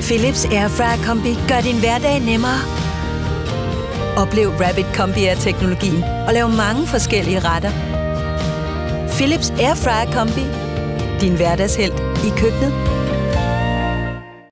Philips Airfryer Kombi gør din hverdag nemmere. Oplev Rapid Kombi Air-teknologien og lav mange forskellige retter. Philips Airfryer Kombi. Din hverdagshelt i køkkenet